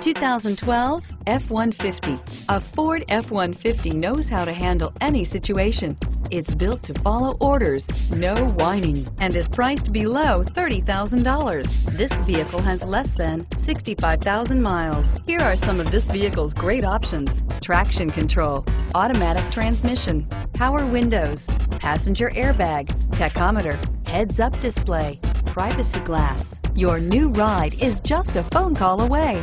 2012 F-150. A Ford F-150 knows how to handle any situation. It's built to follow orders, no whining, and is priced below $30,000. This vehicle has less than 65,000 miles. Here are some of this vehicle's great options. Traction control, automatic transmission, power windows, passenger airbag, tachometer, heads-up display, privacy glass. Your new ride is just a phone call away.